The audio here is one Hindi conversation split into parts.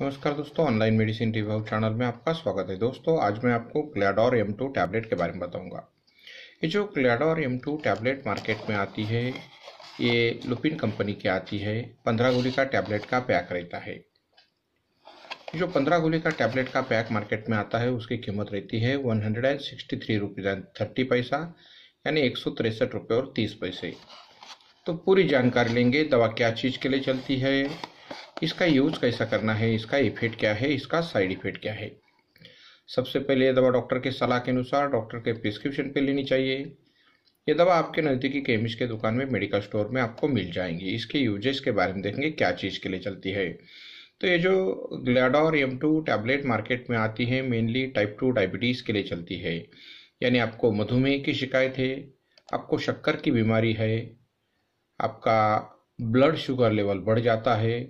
नमस्कार दोस्तों ऑनलाइन मेडिसिन रिव्यू चैनल में आपका स्वागत है। दोस्तों, आज मैं आपको क्लियाडोर एम टू टैबलेट के बारे में बताऊँगा। ये जो Glador M two tablet market में आती है, ये लुपिन कंपनी की आती है, पंद्रह गोली का टैबलेट का पैक रहता है। जो पंद्रह गोली का टैबलेट का पैक मार्केट में आता है, उसकी कीमत रहती है one hundred and sixty three rupees and thirty पैसा, यानी एक सौ तिरसठ रुपये और तीस पैसे। तो पूरी जानकारी लेंगे, दवा क्या चीज़ के लिए चलती है इसका यूज़ कैसा करना है, इसका इफ़ेक्ट क्या है, इसका साइड इफ़ेक्ट क्या है? सबसे पहले दवा डॉक्टर के सलाह के अनुसार डॉक्टर के प्रिस्क्रिप्शन पे लेनी चाहिए। ये दवा आपके नज़दीकी केमिस्ट के दुकान में मेडिकल स्टोर में आपको मिल जाएँगी। इसके यूजेस के बारे में देखेंगे, क्या चीज़ के लिए चलती है। तो ये जो Glador M two tablet market में आती है मेनली टाइप टू डायबिटीज़ के लिए चलती है। यानी आपको मधुमेह की शिकायत है, आपको शक्कर की बीमारी है, आपका ब्लड शुगर लेवल बढ़ जाता है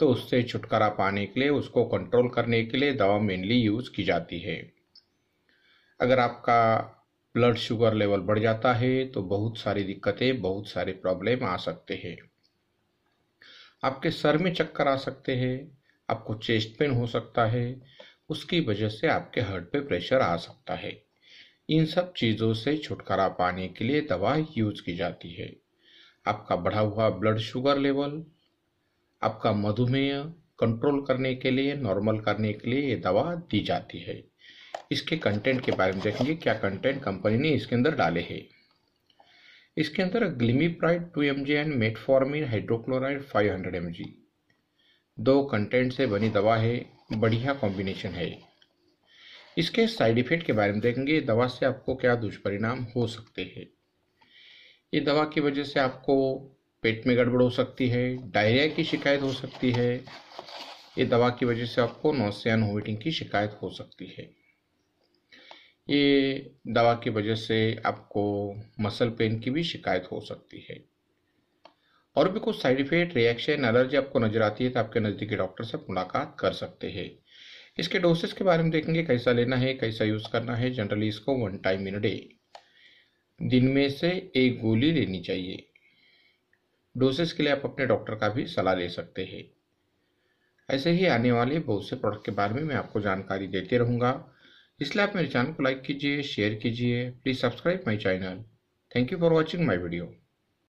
तो उससे छुटकारा पाने के लिए, उसको कंट्रोल करने के लिए दवा मेनली यूज़ की जाती है। अगर आपका ब्लड शुगर लेवल बढ़ जाता है तो बहुत सारी दिक्कतें, बहुत सारे प्रॉब्लम आ सकते हैं। आपके सर में चक्कर आ सकते हैं, आपको चेस्ट पेन हो सकता है, उसकी वजह से आपके हार्ट पे प्रेशर आ सकता है। इन सब चीज़ों से छुटकारा पाने के लिए दवा यूज़ की जाती है। आपका बढ़ा हुआ ब्लड शुगर लेवल आपका मधुमेह कंट्रोल करने के लिए नॉर्मल करने के लिए ये दवा दी जाती है। इसके कंटेंट के बारे में देखेंगे, क्या कंटेंट कंपनी ने इसके अंदर डाले हैं। इसके अंदर glimepiride two M G and metformin hydrochloride five hundred M G दो कंटेंट से बनी दवा है, बढ़िया कॉम्बिनेशन है। इसके साइड इफ़ेक्ट के बारे में देखेंगे दवा से आपको क्या दुष्परिणाम हो सकते हैं। ये दवा की वजह से आपको पेट में गड़बड़ हो सकती है, डायरिया की शिकायत हो सकती है, ये दवा की वजह से आपको नोसियान वोमिटिंग की शिकायत हो सकती है। ये दवा की वजह से आपको मसल पेन की भी शिकायत हो सकती है। और भी कुछ साइड इफ़ेक्ट रिएक्शन एलर्जी आपको नज़र आती है तो आपके नज़दीकी डॉक्टर से मुलाकात कर सकते हैं। इसके डोसेस के बारे में देखेंगे, कैसा लेना है, कैसा यूज़ करना है। जनरली इसको वन टाइम इन डे दिन में से एक गोली लेनी चाहिए। डोसेस के लिए आप अपने डॉक्टर का भी सलाह ले सकते हैं। ऐसे ही आने वाले बहुत से प्रोडक्ट के बारे में मैं आपको जानकारी देते रहूँगा। इसलिए आप मेरे चैनल को लाइक कीजिए शेयर कीजिए। Please subscribe my channel thank you for watching my video